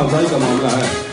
हौसला